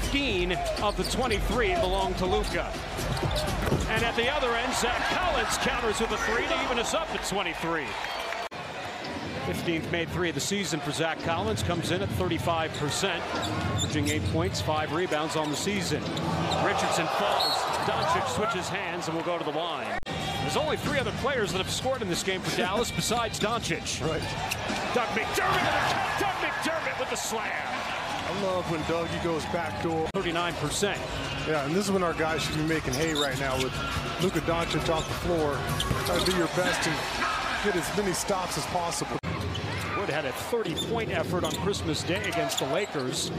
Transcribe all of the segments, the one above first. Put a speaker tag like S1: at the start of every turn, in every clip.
S1: 15 of the 23 belong to Luka. And at the other end, Zach Collins counters with a three to even us up at 23. 15th made three of the season for Zach Collins. Comes in at 35%, averaging eight points, five rebounds on the season. Richardson falls. Doncic switches hands and will go to the line. There's only three other players that have scored in this game for Dallas besides Doncic.
S2: Right.
S1: Doug McDermott, Doug McDermott with the slam.
S2: I love when Dougie goes backdoor.
S1: 39%.
S2: Yeah, and this is when our guys should be making hay right now with Luka Doncic off the floor. Try to do your best and get as many stops as possible.
S1: Wood had a 30-point effort on Christmas Day against the Lakers.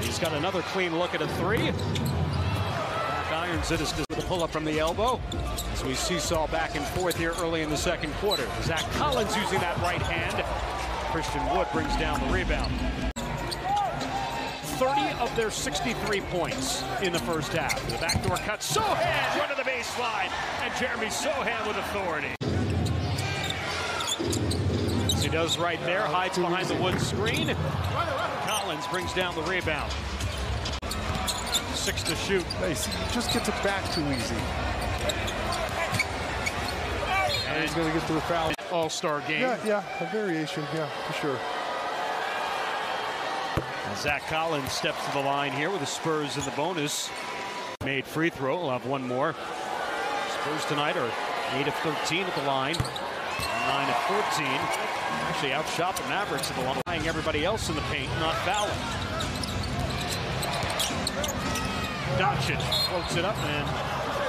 S1: He's got another clean look at a three. Irons it is a pull-up from the elbow. As we seesaw back and forth here early in the second quarter. Zach Collins using that right hand. Christian Wood brings down the rebound. 30 of their 63 points in the first half. The backdoor cut. Sochan run to the baseline. And Jeremy Sochan with authority. As he does right there, hides behind the wood screen. Collins brings down the rebound. Six to shoot.
S2: Nice. Just gets it back too easy. And he's going to get to the foul.
S1: All-star game.
S2: Yeah, yeah, a variation. Yeah, for sure.
S1: Zach Collins steps to the line here with the Spurs in the bonus. Made free throw. We'll have one more. Spurs tonight are 8 of 13 at the line. 9 of 14. Actually outshot the Mavericks at the line, playing everybody else in the paint, not fouling. Doncic floats it up and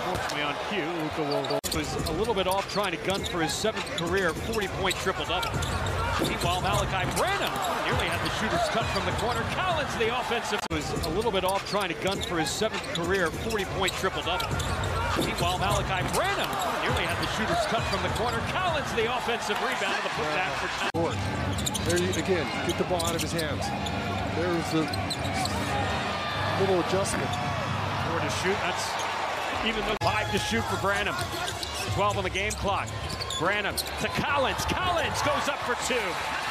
S1: unfortunately on cue, Luka will was a little bit off trying to gun for his seventh career 40-point triple-double. Meanwhile, Malachi Branham shooter's cut from the corner. Collins, the offensive, was a little bit off trying to gun for his seventh career 40-point triple-double. Meanwhile, Malachi Branham nearly had the shooter's cut from the corner. Collins, the offensive rebound, the putback for
S2: Court. There you again, get the ball out of his hands. There's the little adjustment.
S1: Four to shoot. That's even though five to shoot for Branham. 12 on the game clock. Branham to Collins. Collins goes up for two.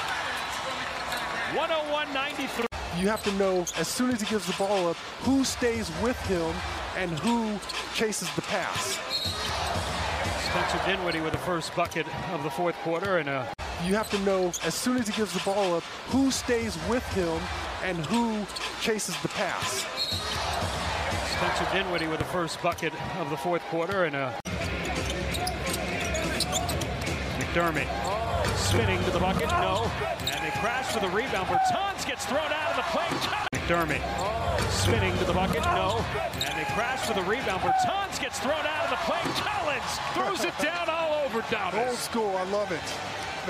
S1: 101-93.
S2: You have to know as soon as he gives the ball up who stays with him and who chases the pass.
S1: Spencer Dinwiddie with the first bucket of the fourth quarter and a
S2: you have to know as soon as he gives the ball up who stays with him and who chases the pass.
S1: Spencer Dinwiddie with the first bucket of the fourth quarter and a McDermott spinning to the bucket, no. And they crash for the rebound. Bertans gets thrown out of the play. McDermott spinning to the bucket, no. And they crash for the rebound. Bertans gets thrown out of the play. Collins throws it down all over Davis.
S2: Old school, I love it.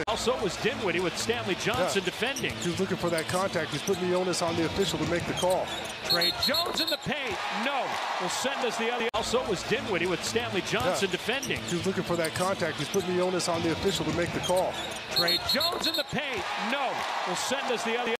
S1: Also was Dinwiddie with Stanley Johnson
S2: Yeah.
S1: defending.
S2: He was looking for that contact. He's putting the onus on the official to make the call.
S1: Tre Jones in the paint. No. Will send us the other. Also was Dinwiddie with Stanley Johnson
S2: Yeah.
S1: defending.
S2: He's looking for that contact. He's putting the onus on the official to make the call.
S1: Tre Jones in the paint. No. Will send us the other.